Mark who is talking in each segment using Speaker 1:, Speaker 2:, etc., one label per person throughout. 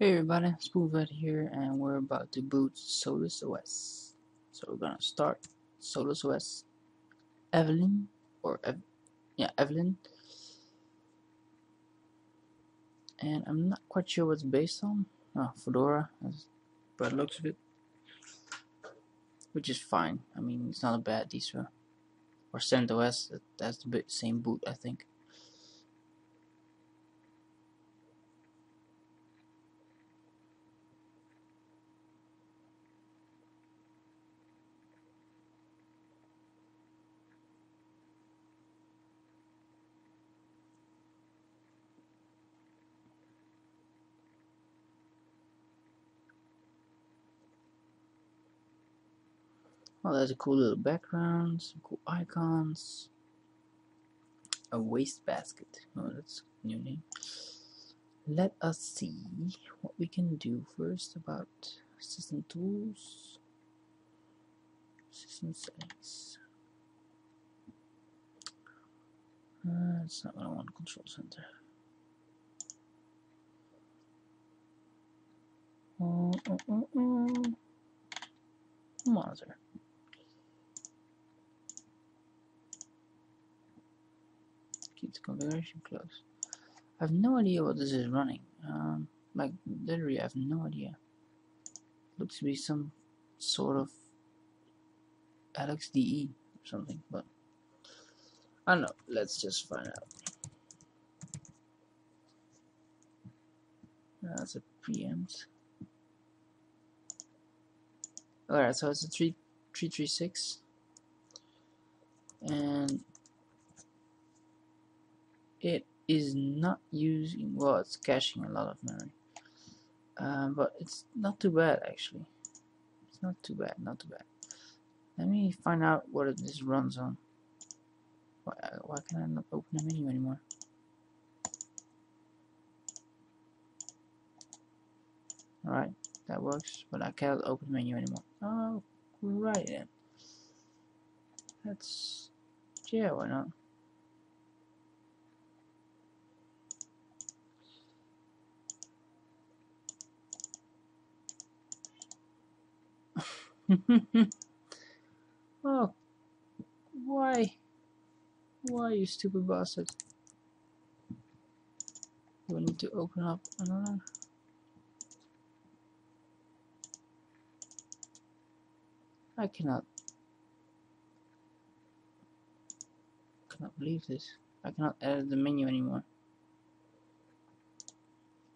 Speaker 1: Hey everybody, Spoonfed here, and we're about to boot Solus OS. So we're gonna start Solus OS Evelyn, or Ev yeah, Evelyn. And I'm not quite sure what's based on. Oh, Fedora, by the looks of it. Which is fine. I mean, it's not a bad distro. Or CentOS, that, that's the same boot, I think. Well, there's a cool little background, some cool icons, a waste basket. Oh, that's a new name. Let us see what we can do first about system tools, system settings. Uh, that's not what I want. Control center. Oh, oh, oh, oh. Monitor. The configuration closed. I have no idea what this is running. Um, like, literally, I have no idea. Looks to be some sort of LXDE or something, but I don't know. Let's just find out. That's a preempt. Alright, so it's a 3, 336 and it is not using well it's caching a lot of memory. Um, but it's not too bad actually. It's not too bad not too bad. Let me find out what this runs on. Why, why can I not open the menu anymore? Alright that works but I can't open the menu anymore. Oh right then. That's yeah why not oh, why? Why, you stupid bastard? Do I need to open up another? I cannot. cannot believe this. I cannot edit the menu anymore.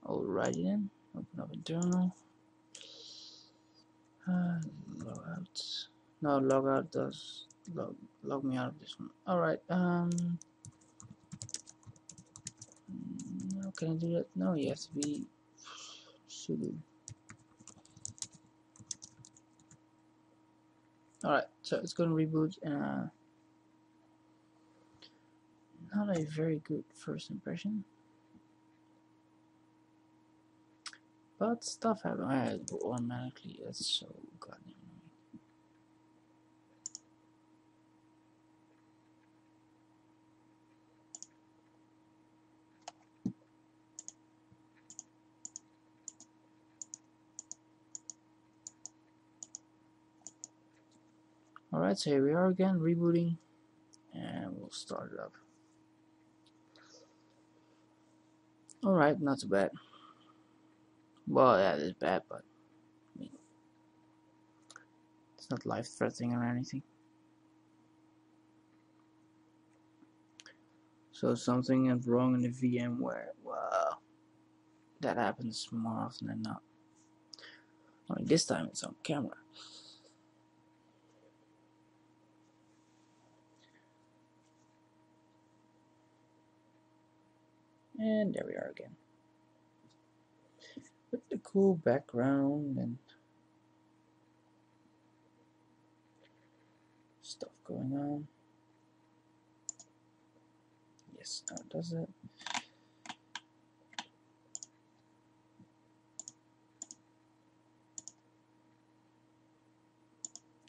Speaker 1: Alrighty then. Open up internal. Uh, log out. No, log out does log log me out of this one. Alright, um how can I do that? No, you have to be sudo. Alright, so it's gonna reboot uh not a very good first impression. But stuff happens automatically. That's so goddamn annoying. Alright, so here we are again, rebooting, and we'll start it up. Alright, not too bad. Well, that is bad, but I mean, it's not life-threatening or anything. So something went wrong in the VMware. Well, that happens more often than not. I mean, this time it's on camera. And there we are again cool background and stuff going on. Yes, now does it.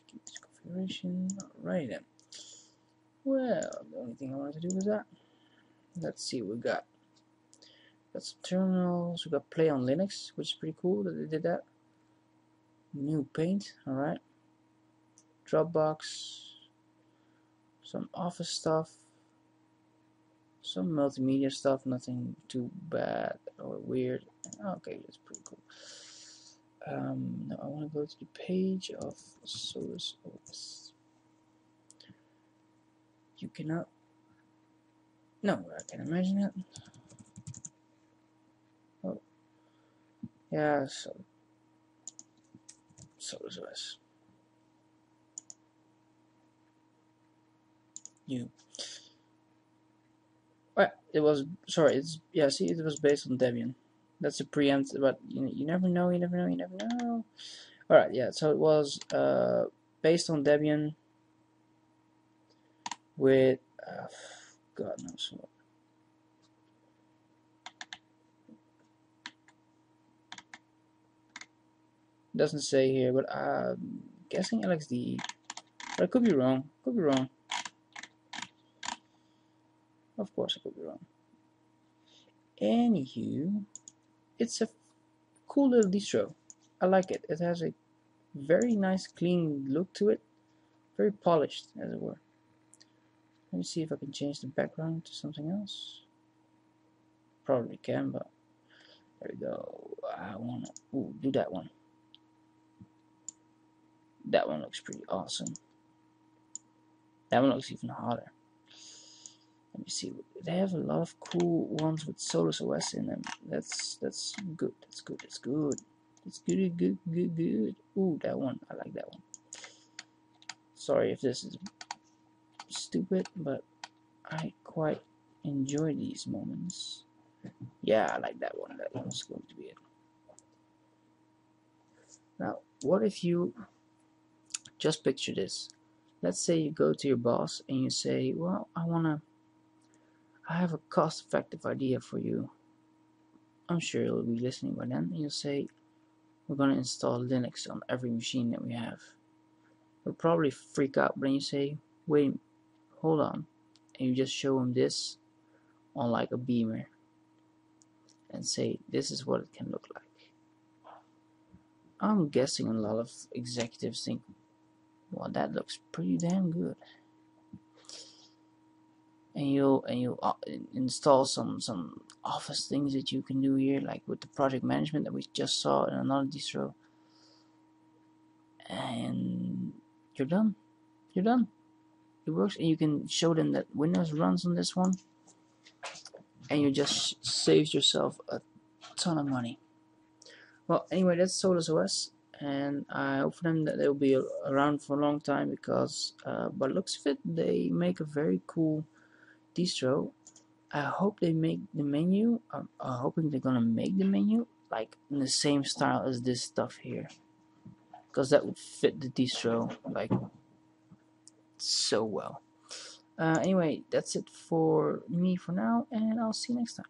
Speaker 1: Keep this configuration. Alright then. Well, the only thing I want to do is that. Let's see what we got. Got some terminals. We got Play on Linux, which is pretty cool that they did that. New paint, alright. Dropbox, some office stuff, some multimedia stuff, nothing too bad or weird. Okay, that's pretty cool. Um, now I want to go to the page of Solus OS. You cannot. No, I can imagine it. Oh, yeah. So Solus OS. You. Well, it was sorry. It's yeah. See, it was based on Debian. That's a preempt, but you, you never know, you never know, you never know. Alright, yeah, so it was uh, based on Debian with, uh, God knows what. Doesn't say here, but I'm guessing LXDE. But I could be wrong. Could be wrong. Of course, I could be wrong. Anywho, it's a cool little distro. I like it. It has a very nice clean look to it. Very polished as it were. Let me see if I can change the background to something else. Probably can, but there we go. I wanna ooh, do that one. That one looks pretty awesome. That one looks even hotter. Let me see. They have a lot of cool ones with Solus OS in them. That's that's good. That's good. That's good. It's good, good, good, good. Ooh, that one. I like that one. Sorry if this is stupid, but I quite enjoy these moments. Yeah, I like that one. That one's going to be it. Now, what if you just picture this? Let's say you go to your boss and you say, well, I want to I have a cost-effective idea for you. I'm sure you'll be listening by then. And You'll say, we're going to install Linux on every machine that we have. He'll probably freak out, but you say, wait, hold on. And you just show him this on like a beamer and say, this is what it can look like. I'm guessing a lot of executives think, well, that looks pretty damn good. And you and you uh, install some some office things that you can do here like with the project management that we just saw in another distro. And you're done. You're done. It works. And you can show them that Windows runs on this one. And you just saves yourself a ton of money. Well anyway that's Solus OS and I hope them that they'll be around for a long time because uh, by looks of it they make a very cool distro. I hope they make the menu. I'm, I'm hoping they're gonna make the menu like in the same style as this stuff here. Because that would fit the distro like so well. Uh, anyway that's it for me for now and I'll see you next time